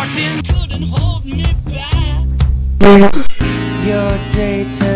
Couldn't hold me back. Your data.